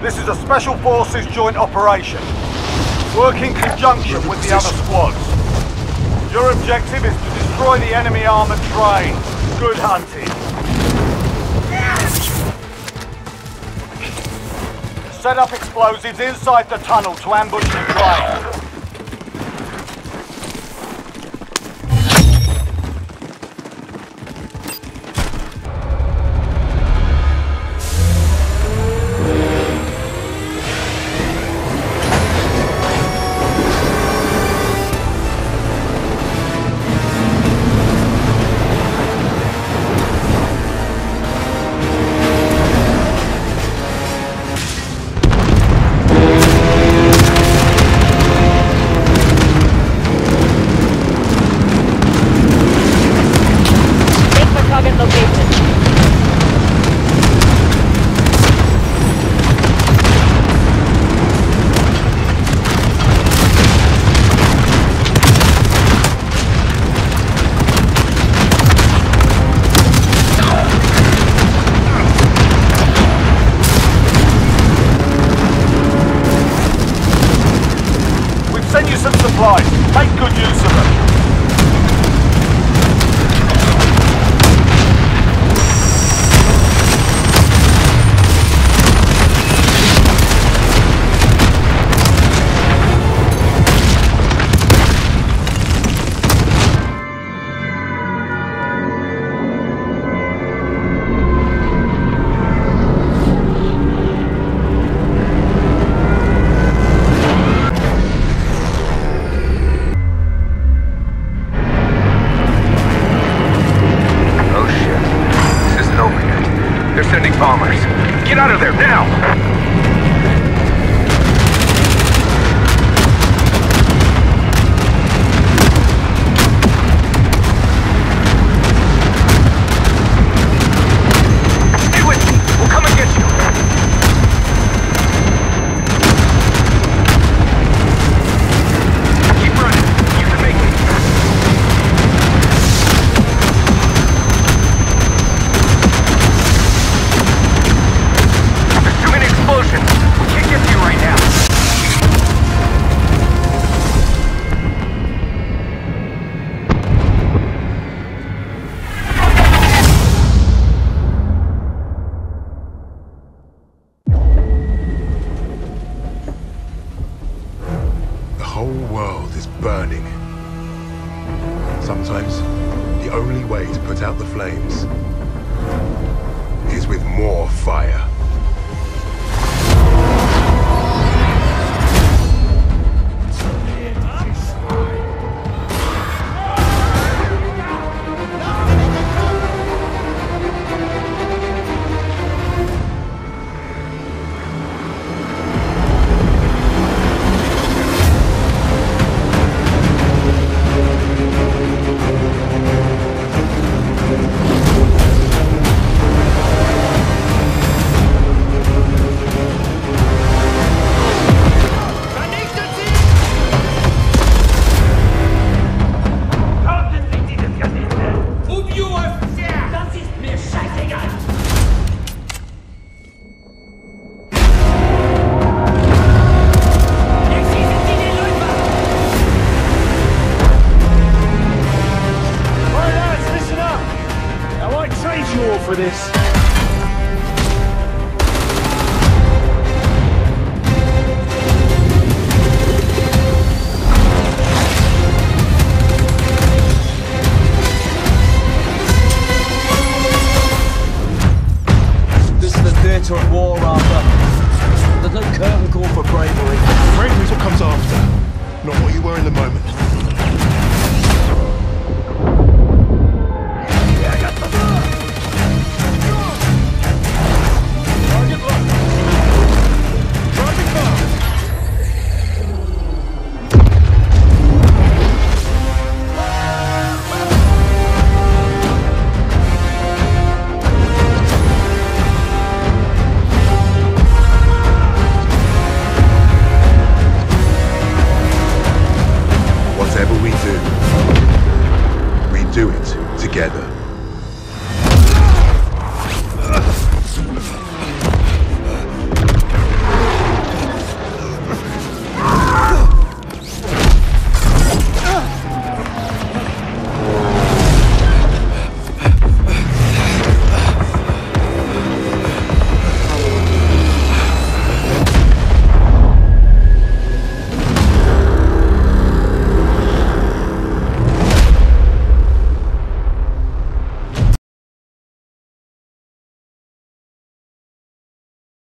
This is a Special Forces joint operation. Work in conjunction with the other squads. Your objective is to destroy the enemy armored train. Good hunting. Set up explosives inside the tunnel to ambush the train. Sending bombers. Get out of there now! Sometimes, the only way to put out the flames is with more fire. The war.